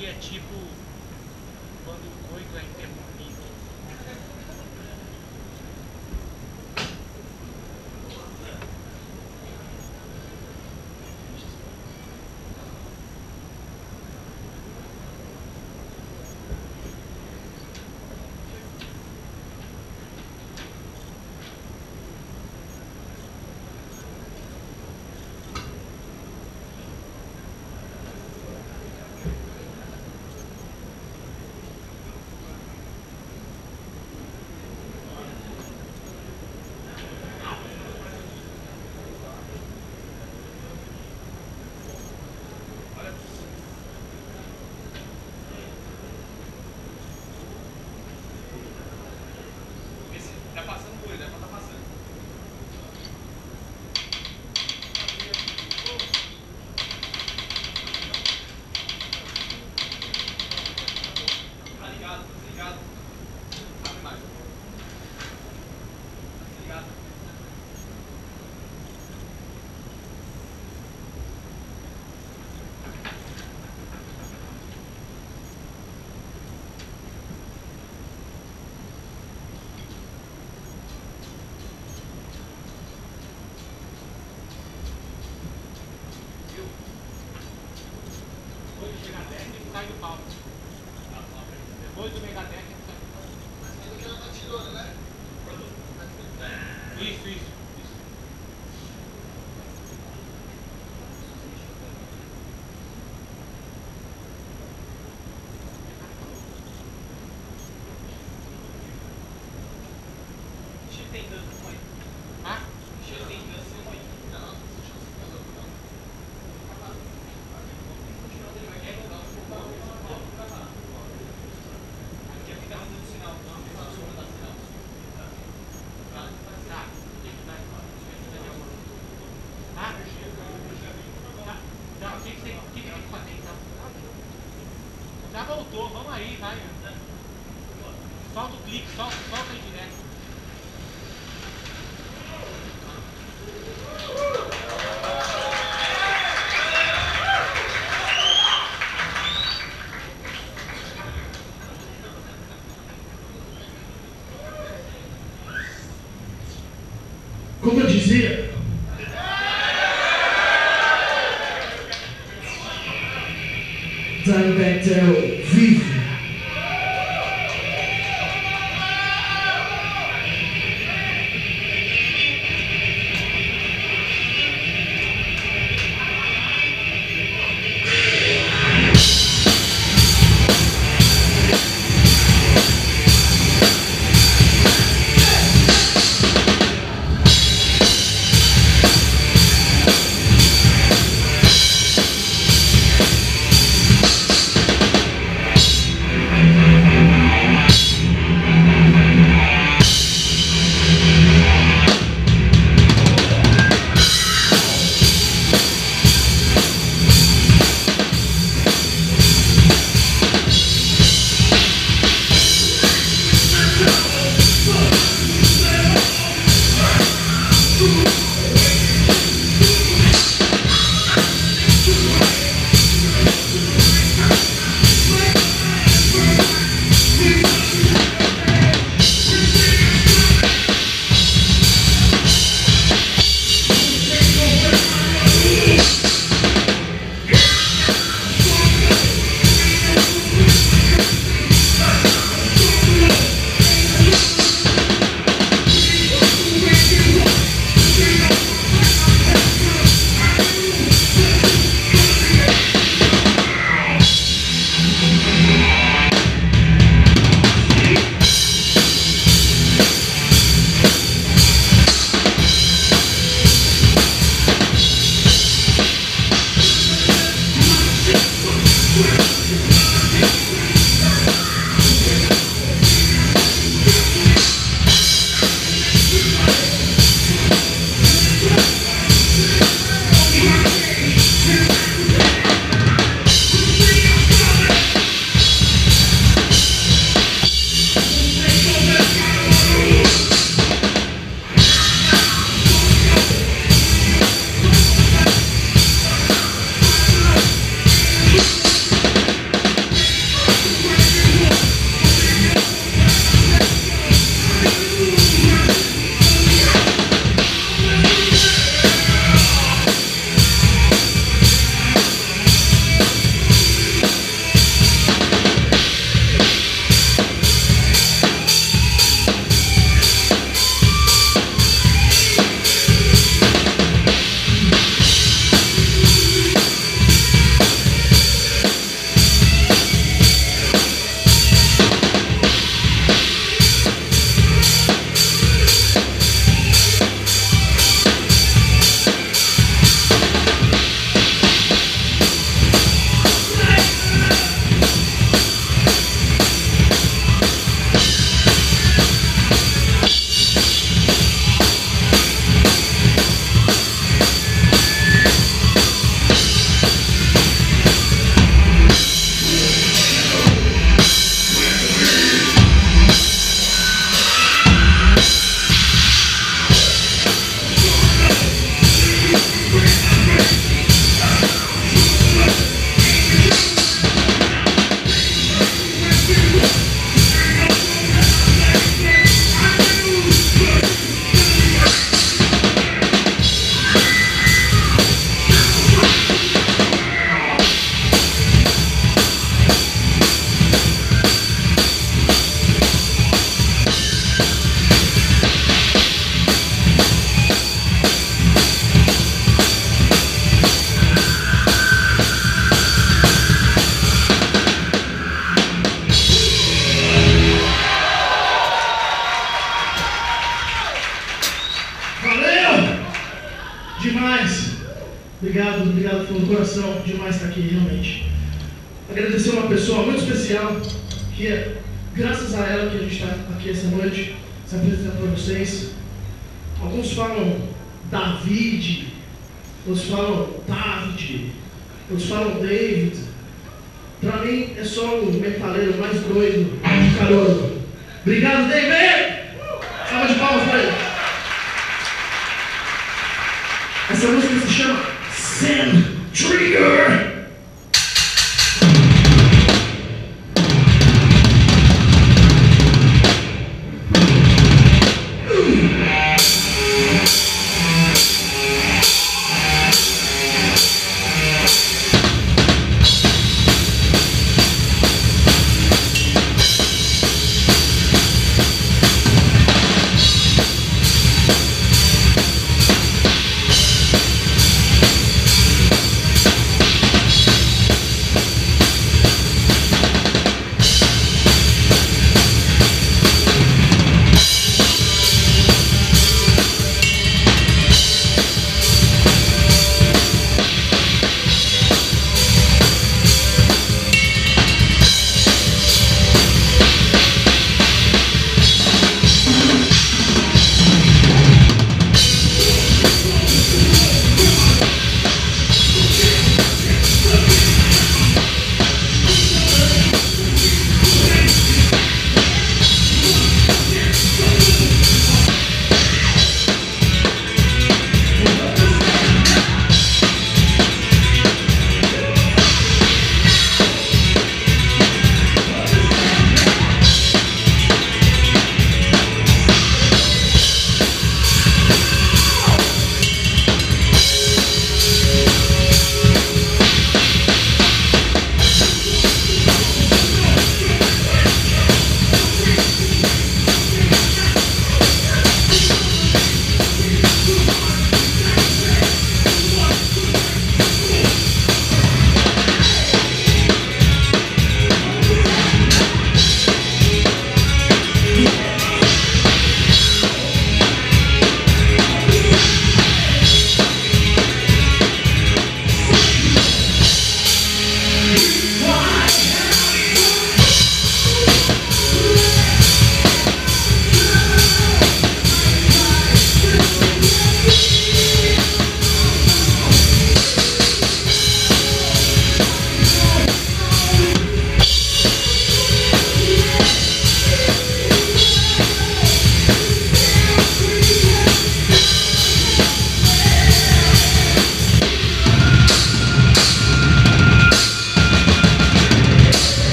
Como eu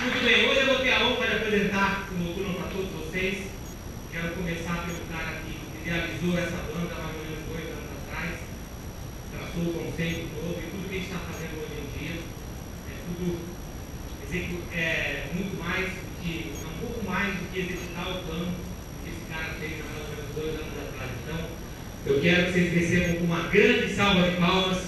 Muito bem, hoje eu vou ter a honra de apresentar o noturno para todos vocês. Quero começar pelo cara que idealizou essa quero que vocês recebam uma grande salva de palmas.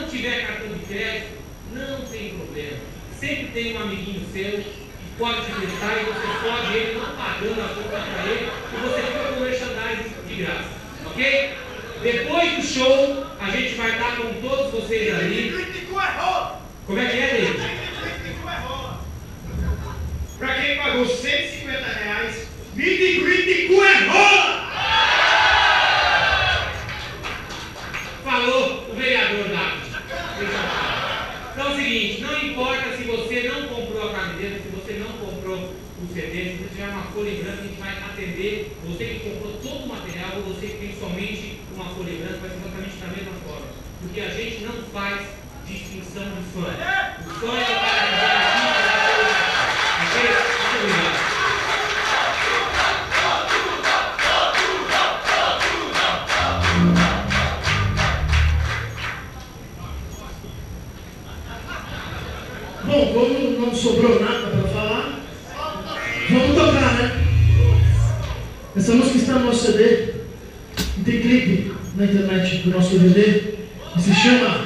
não tiver cartão de crédito, não tem problema. Sempre tem um amiguinho seu que pode te prestar e você pode ele não pagando a conta para ele e você fica com merchandising de graça. Ok? Depois do show, a gente vai estar com todos vocês ali. Como é que é, David? Para quem pagou 150 reais, meet and greet de cu é! o CD, se você tiver uma folha em branco, a gente vai atender você que comprou todo o material ou você que tem somente uma folha em branco, vai ser exatamente da mesma forma. Porque a gente não faz distinção de fã. O fã é o cara que vai. Bom, como não sobrou alunos que está no nosso CD, e tem clipe na internet do nosso DVD, E se chama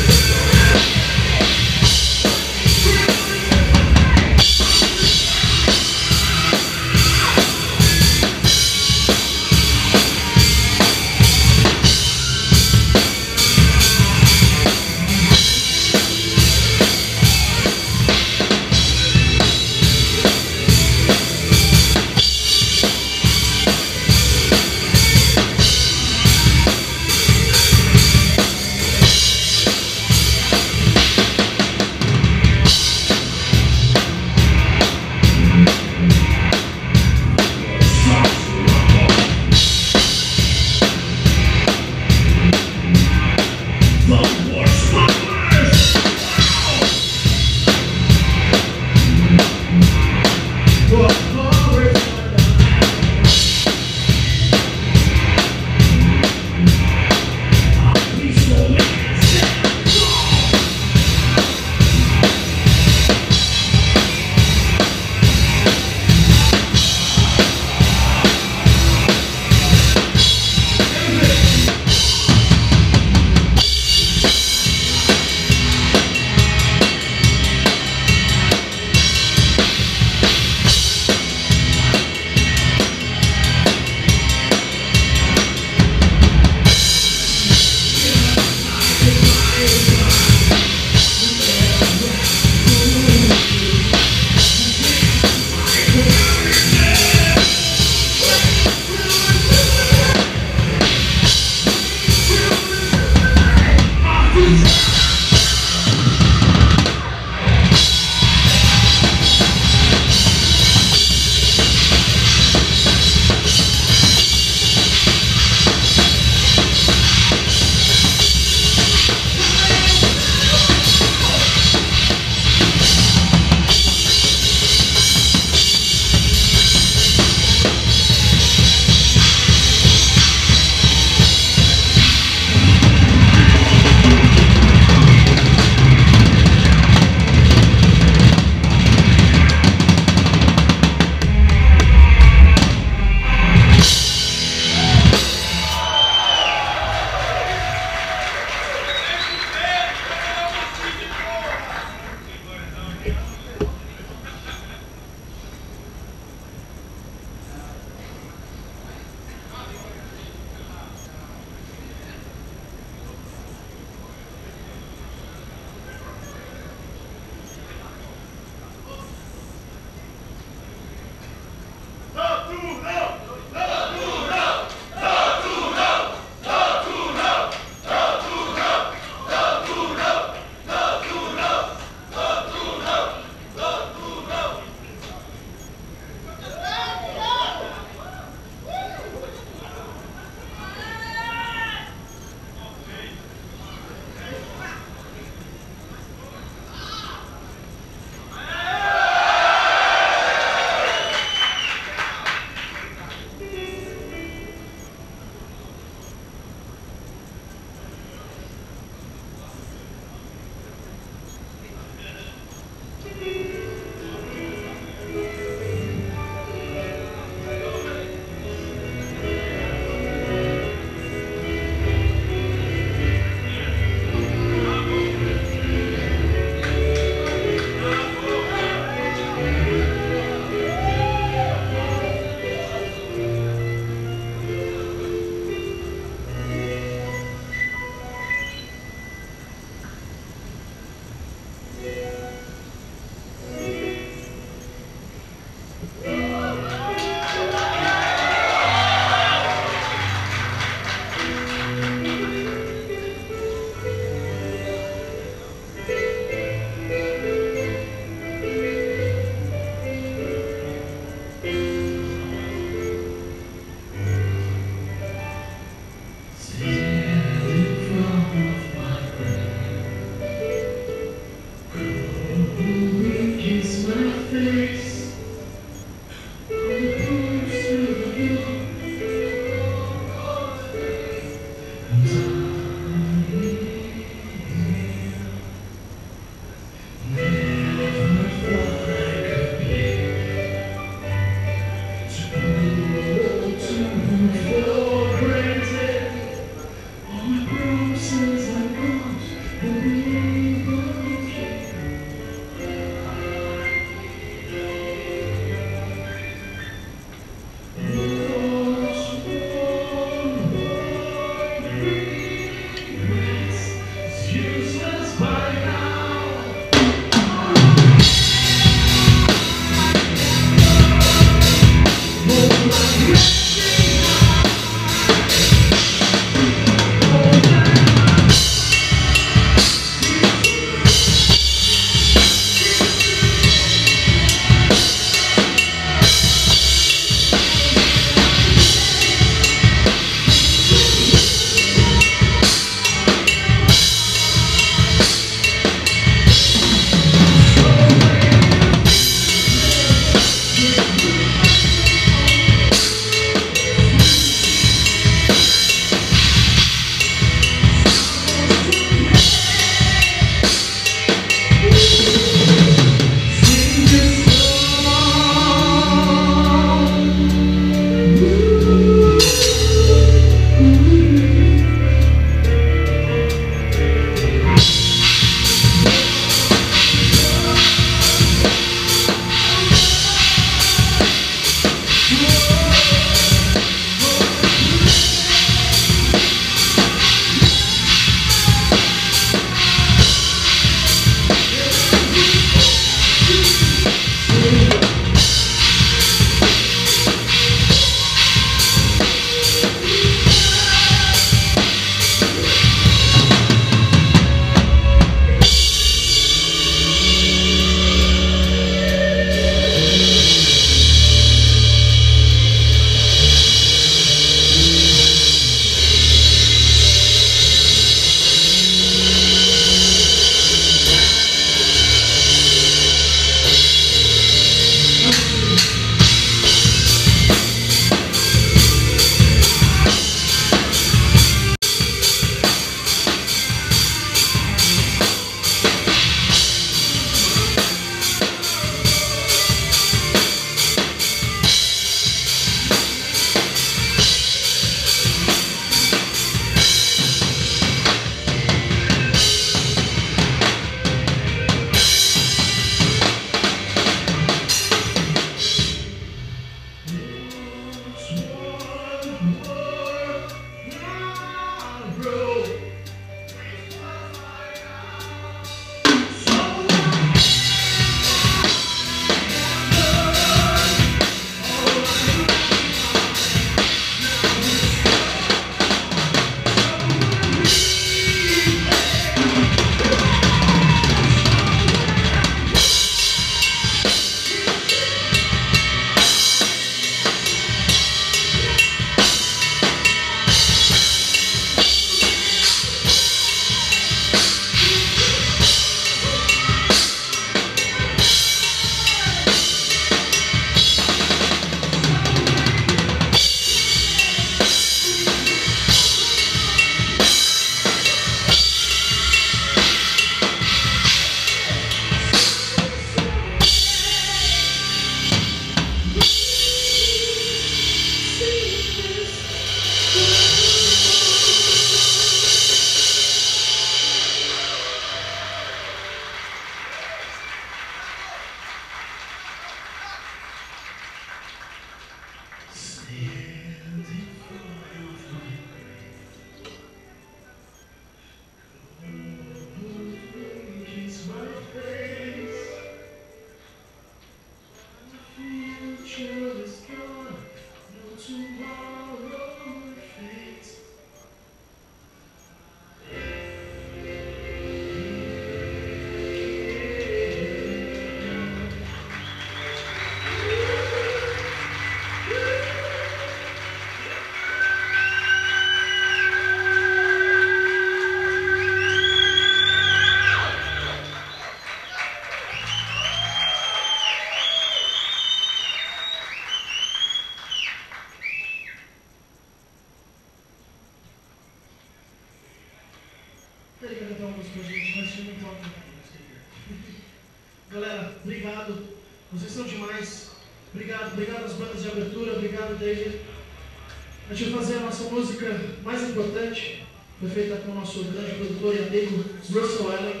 nosso grande produtor e amigo Russell Allen.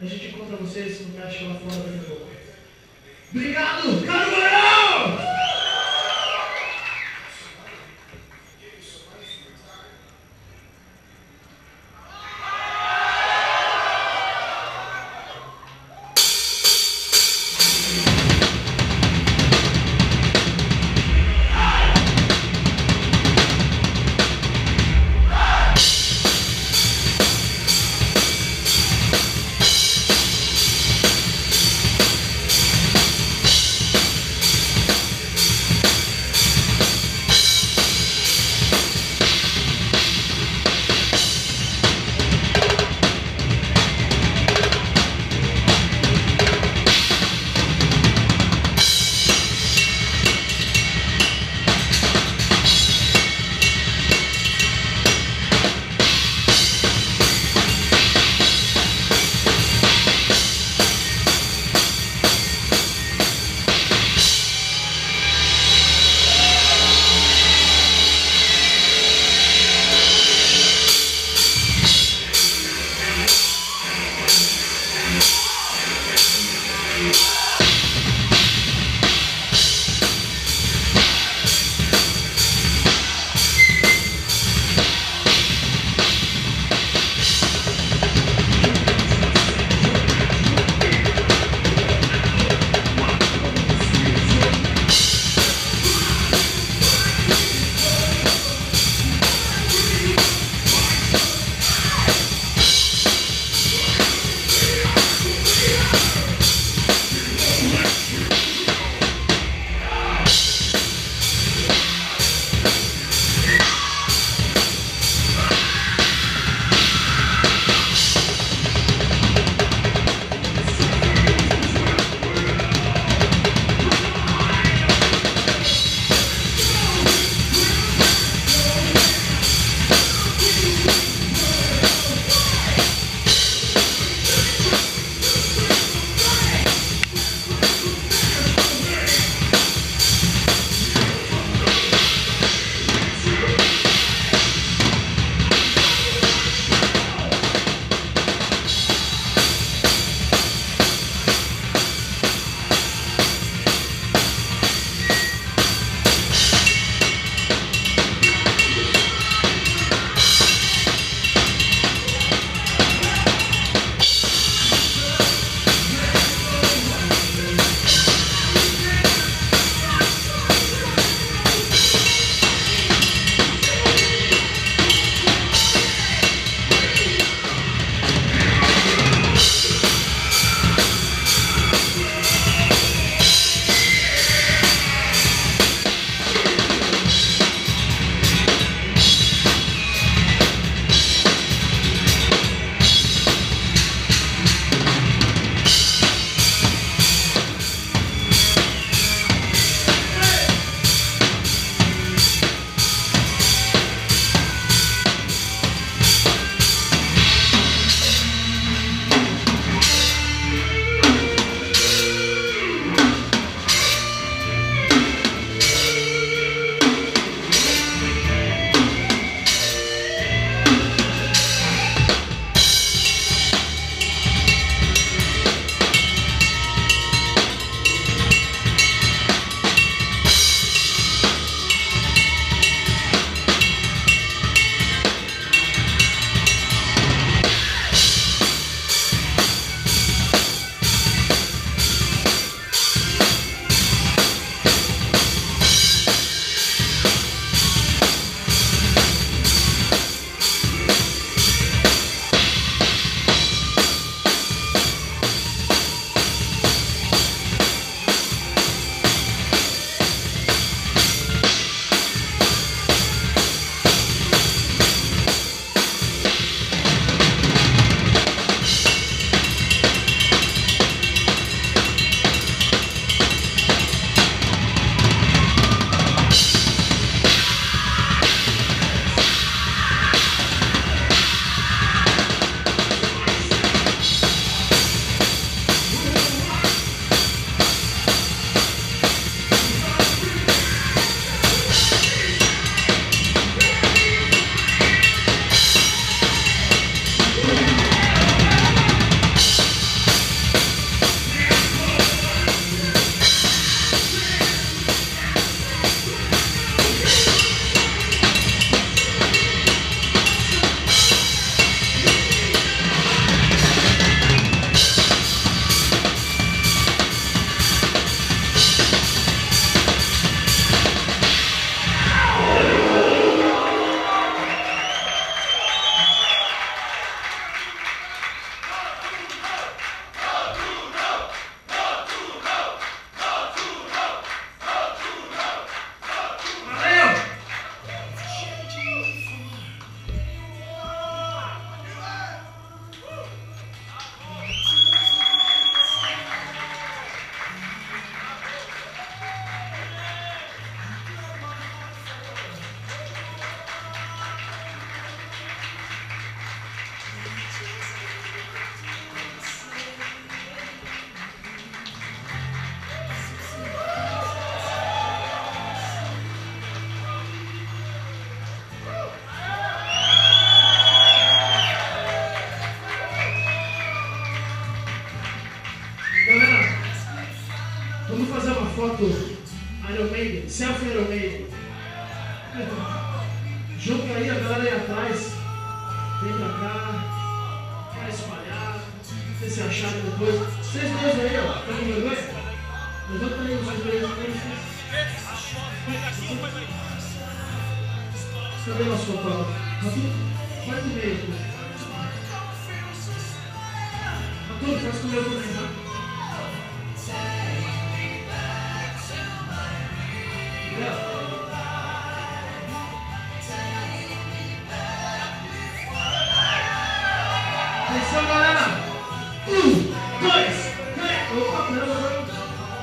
A gente encontra vocês no caixa lá fora daqui a pouco. Obrigado,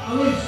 A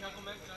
Já começa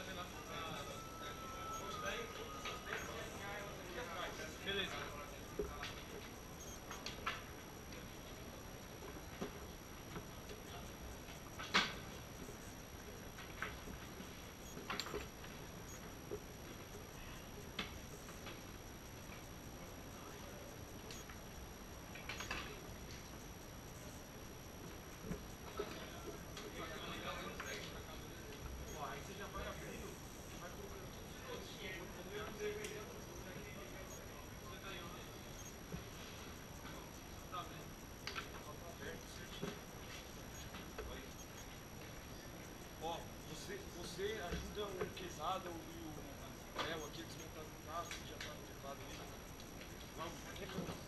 passada, eu vi o Léo aqui, que já está no carro, já está no teclado ali. Né? Vamos.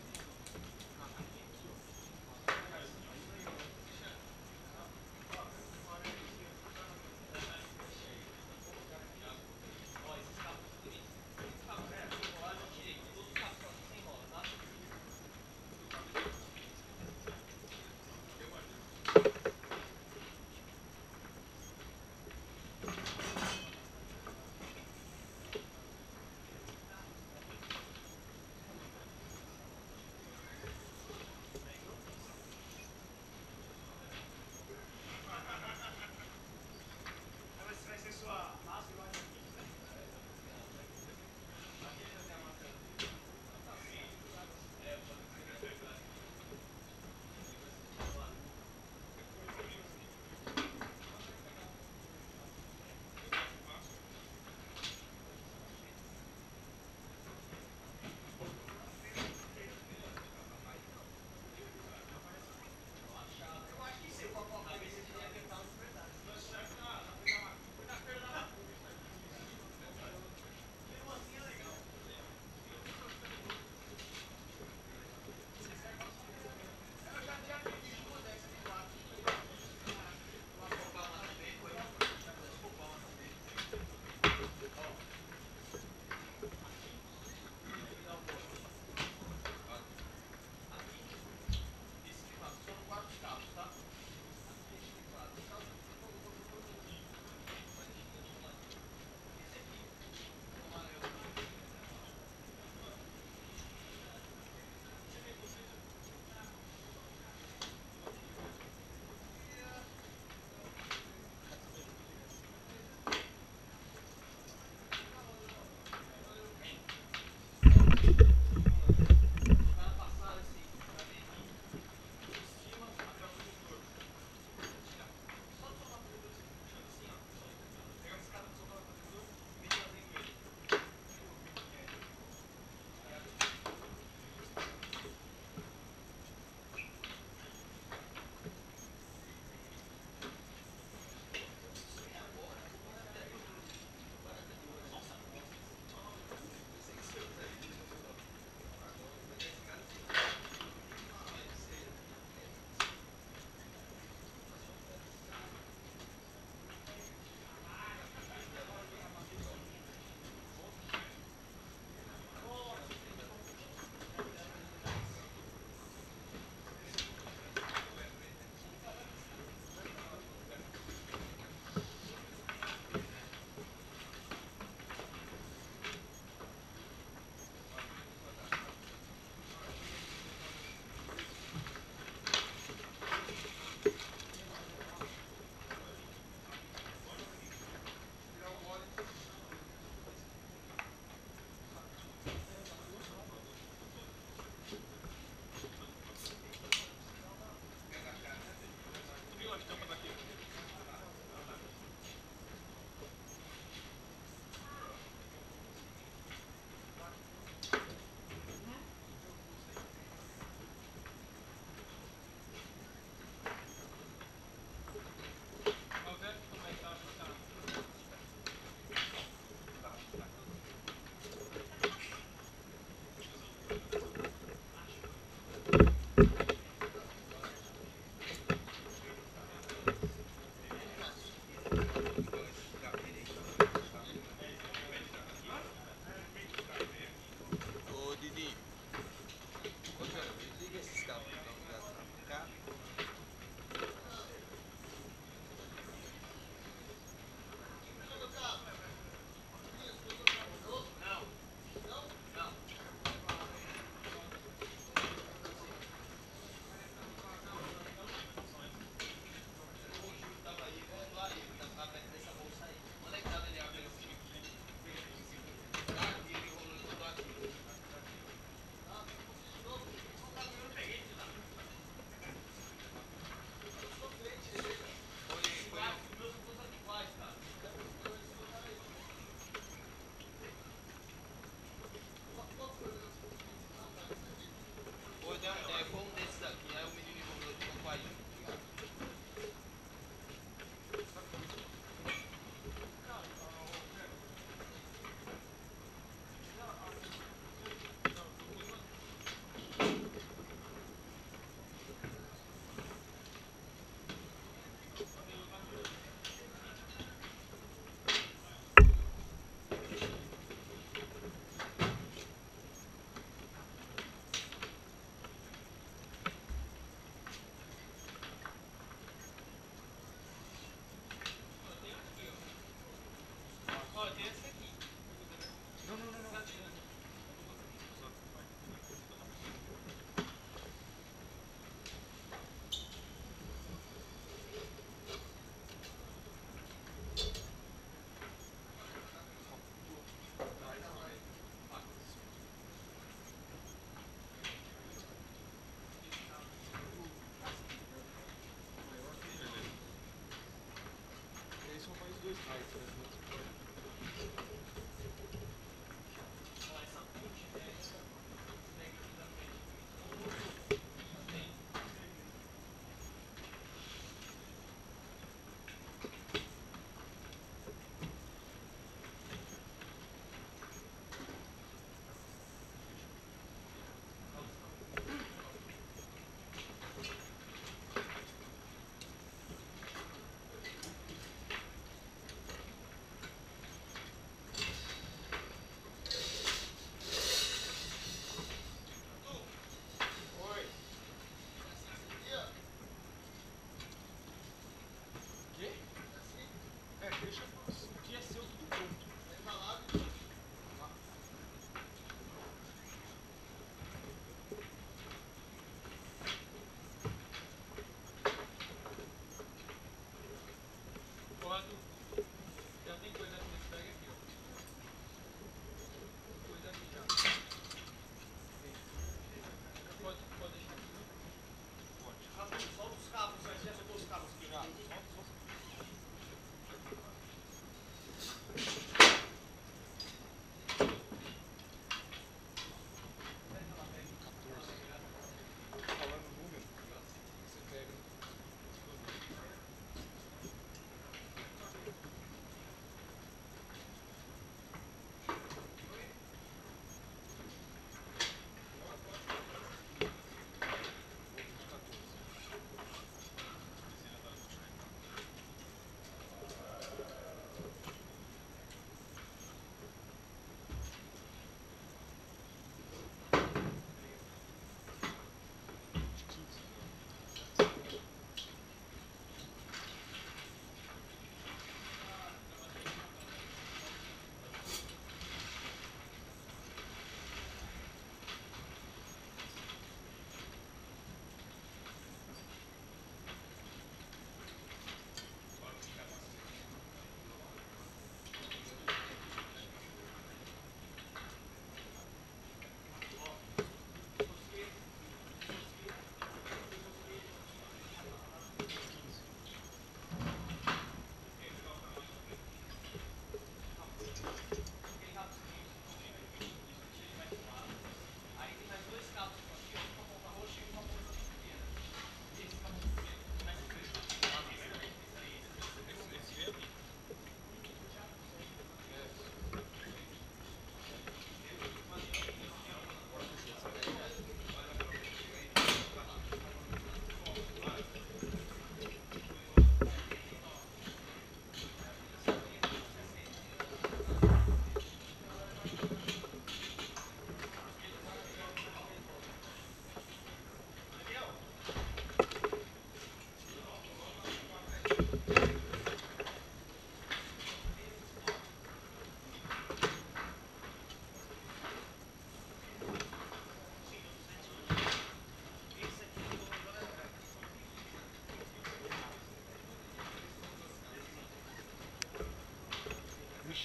Thank you.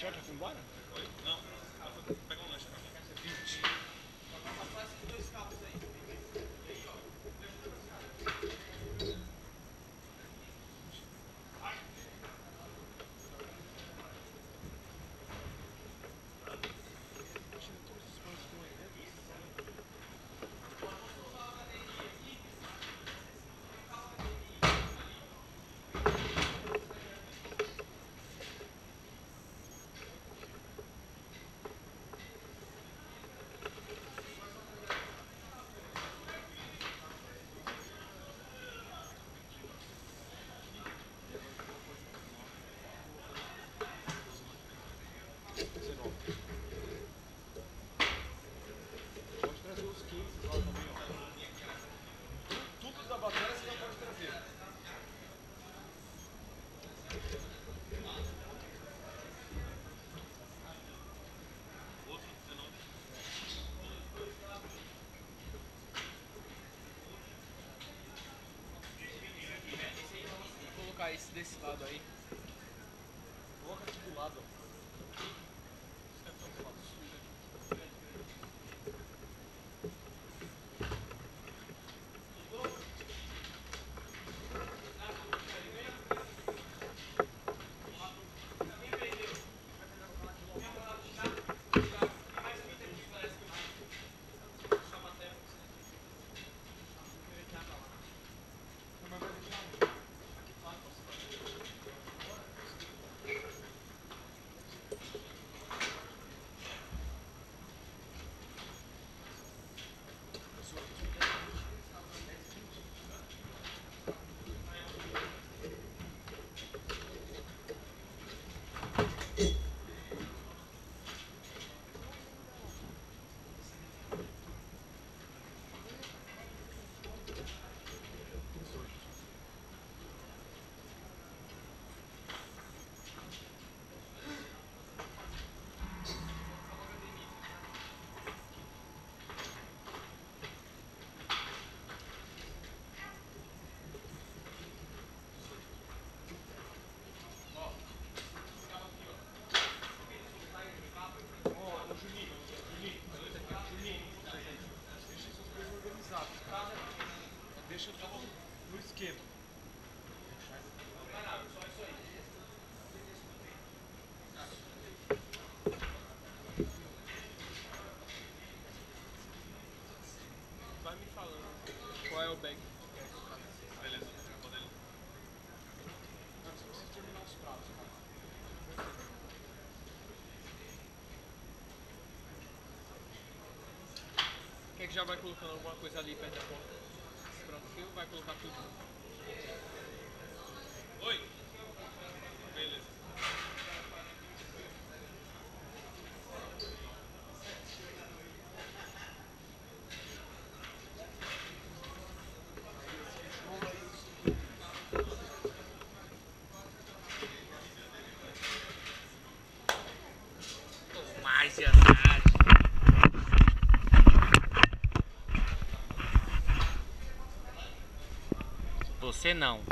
Michel já foi embora? Não, ela foi pegar um lanche pra mim. Pode colocar esse desse lado aí. Coloca aqui do lado, ó. Já vai colocando alguma coisa ali perto da porta? Pronto, vai colocar tudo. Você não.